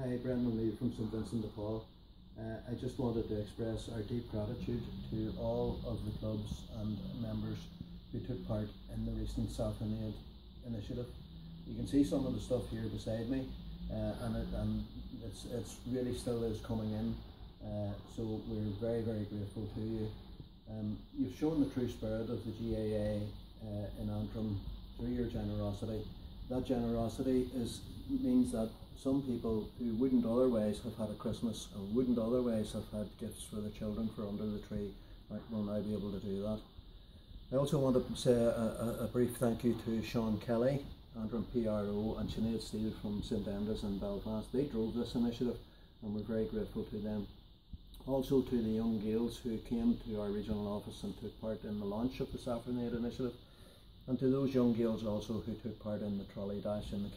Hi, Brendan O'Neill from St Vincent de Paul. Uh, I just wanted to express our deep gratitude to all of the clubs and members who took part in the recent Saffron Aid initiative. You can see some of the stuff here beside me, uh, and, it, and it's, it's really still is coming in. Uh, so we're very, very grateful to you. Um, you've shown the true spirit of the GAA uh, in Antrim through your generosity. That generosity is means that some people who wouldn't otherwise have had a Christmas or wouldn't otherwise have had gifts for their children for under the tree will now be able to do that. I also want to say a, a, a brief thank you to Sean Kelly, Antrim PRO, and Sinead Steele from St Enda's in Belfast. They drove this initiative and we're very grateful to them. Also to the young Gaels who came to our regional office and took part in the launch of the Saffron Aid initiative, and to those young Gaels also who took part in the trolley dash in the